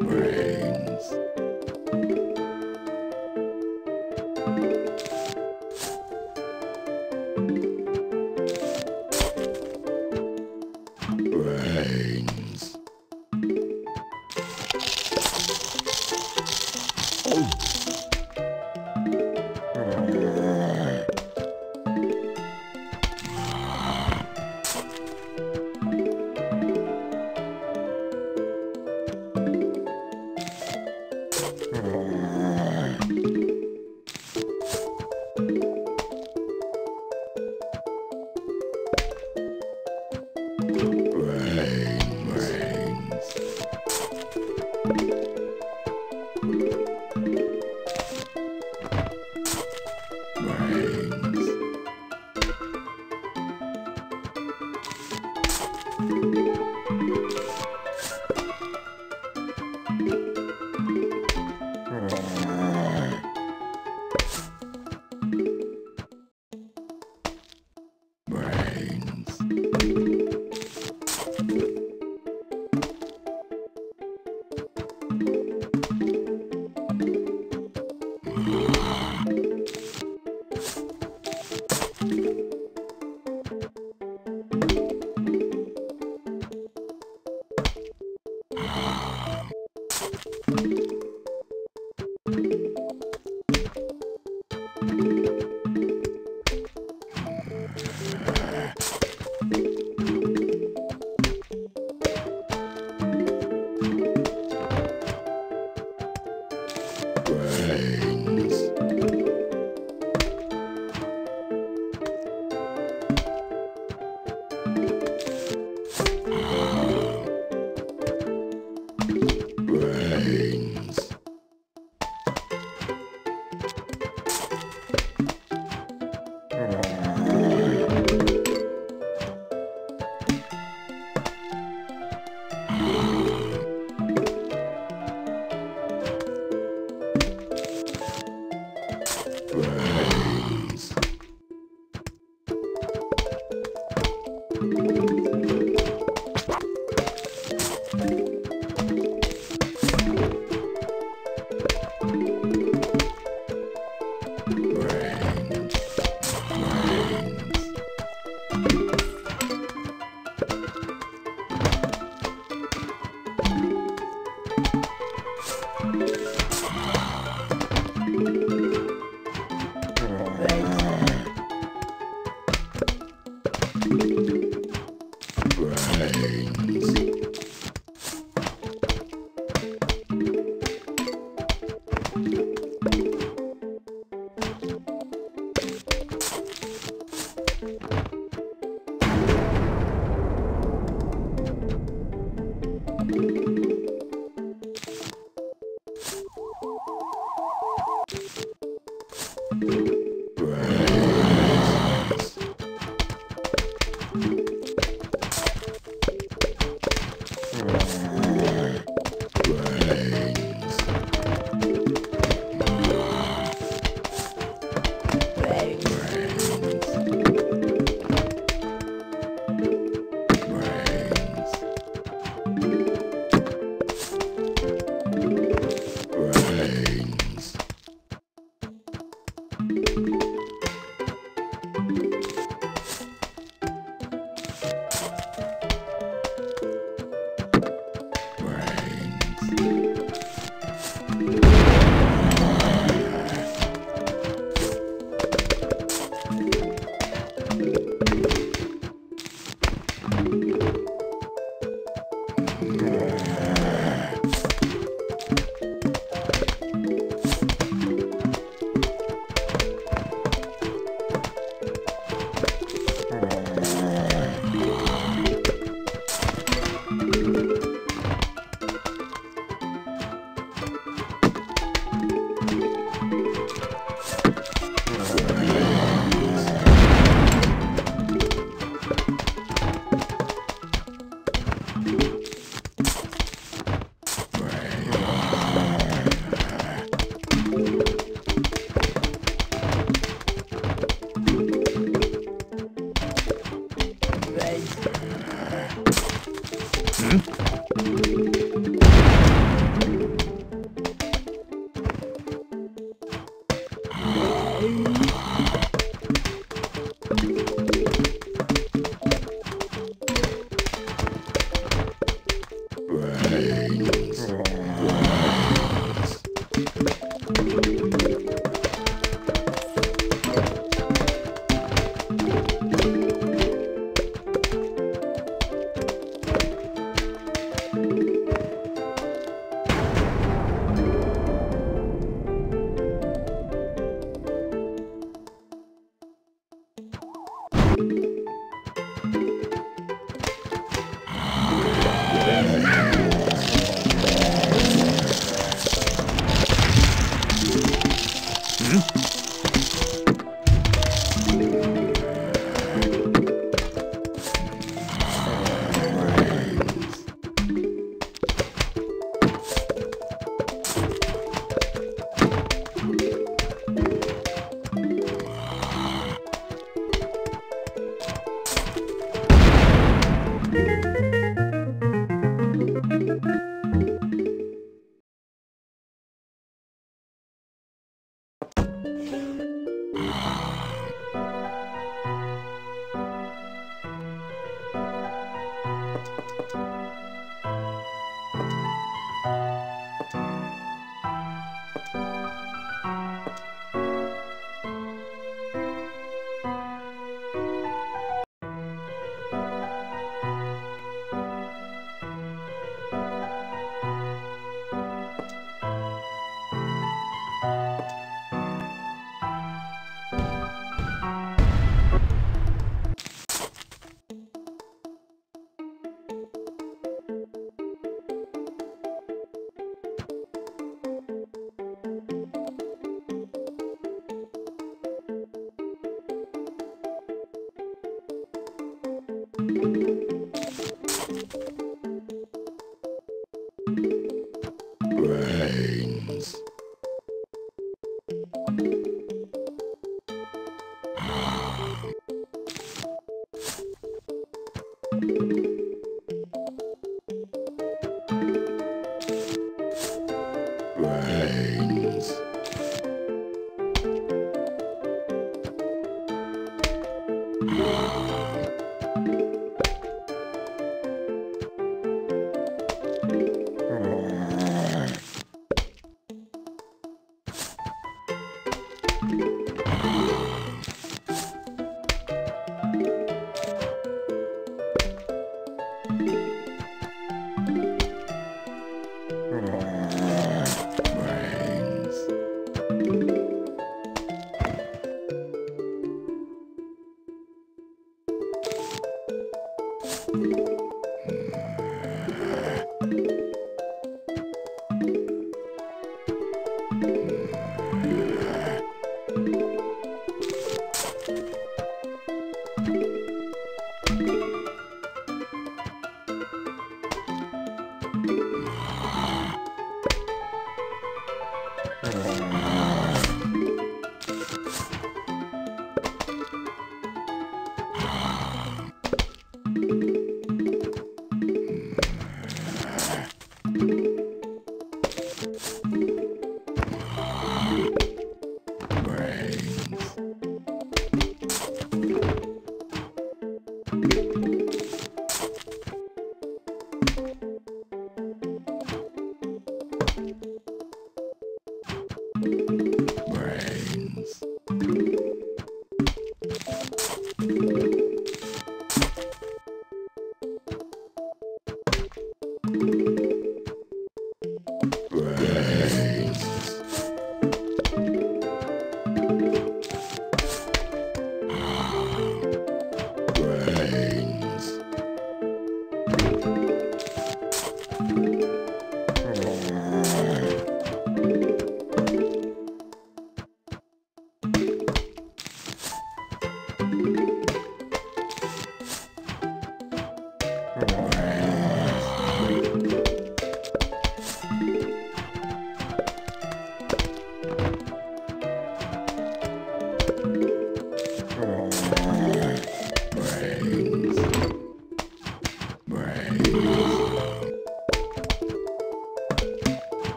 Brave.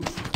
10.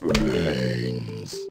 Flames.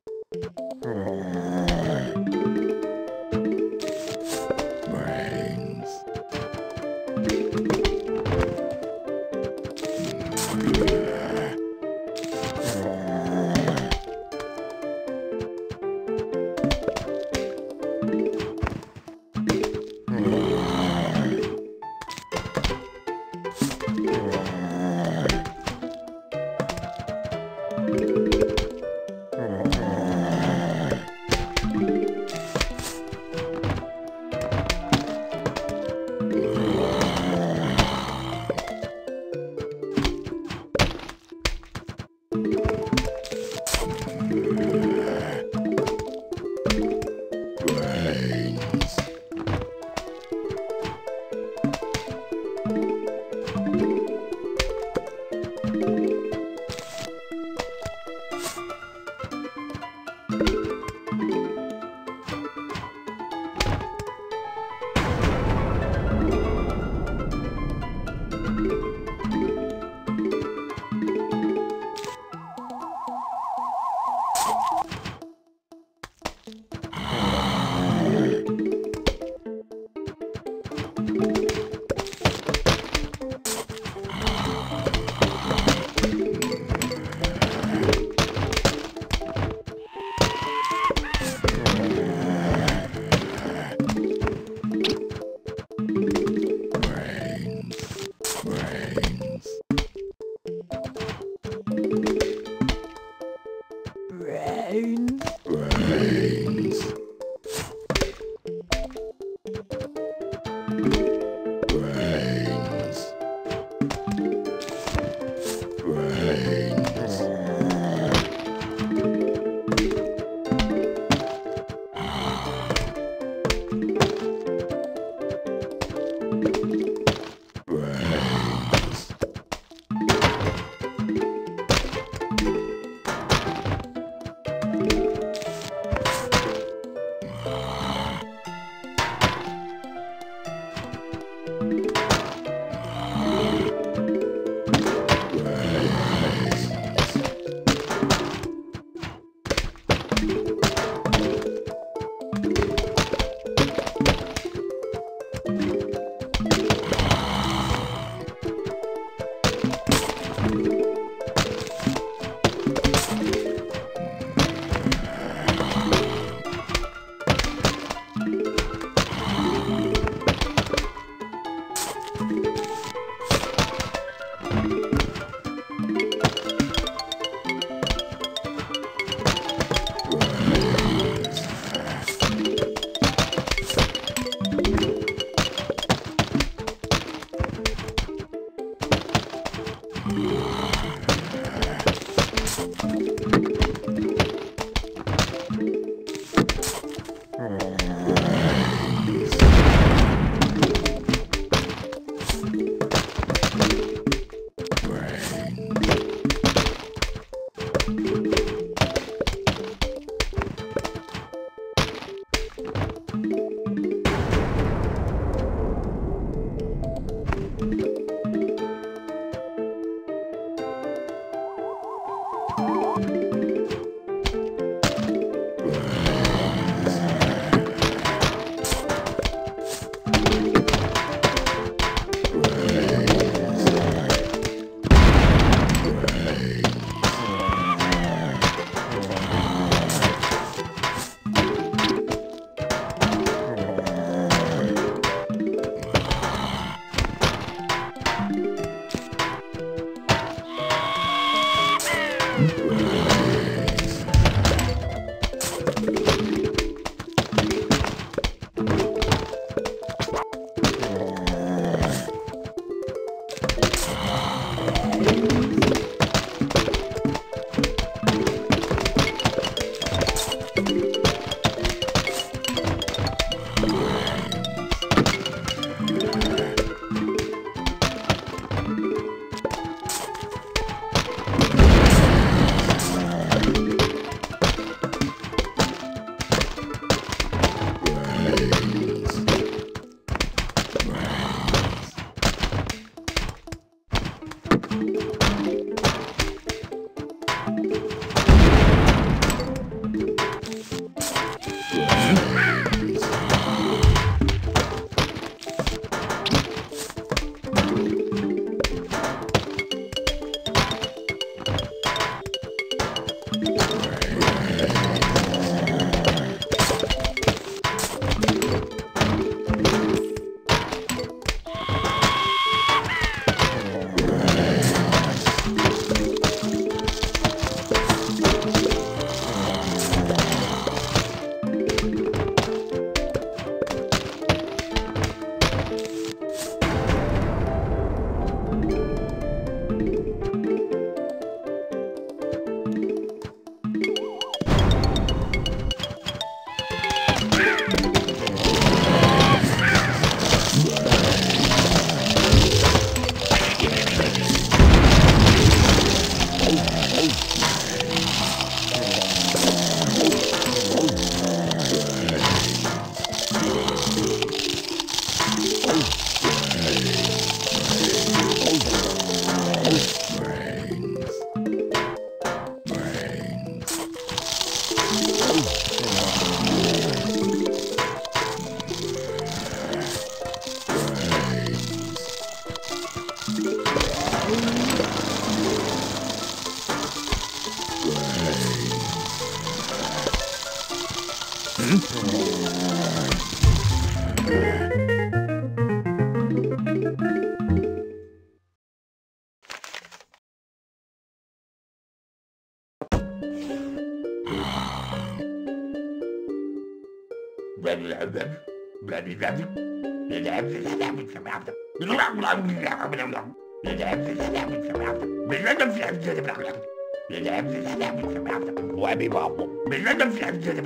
وابي بابو Bilmem ne filan dedim.